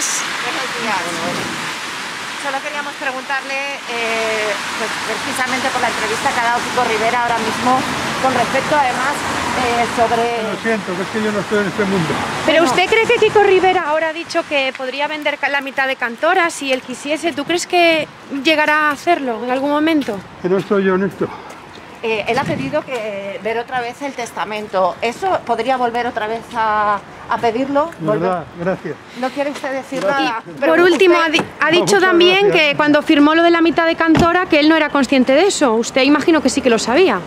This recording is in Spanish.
días. Buenos días. Solo queríamos preguntarle, eh, pues, precisamente por la entrevista que ha dado Kiko Rivera ahora mismo, con respecto además eh, sobre... Lo siento, que es que yo no estoy en este mundo. Pero usted cree que Kiko Rivera ahora ha dicho que podría vender la mitad de Cantora si él quisiese. ¿Tú crees que llegará a hacerlo en algún momento? Que no estoy yo en esto. Eh, él ha pedido que ver otra vez el testamento. ¿Eso podría volver otra vez a, a pedirlo? Verdad, gracias. ¿No quiere usted decir nada? Por último, usted- ha, di- ha dicho también gracias. que cuando firmó lo de la mitad de Cantora que él no era consciente de eso. Usted imagino que sí que lo sabía.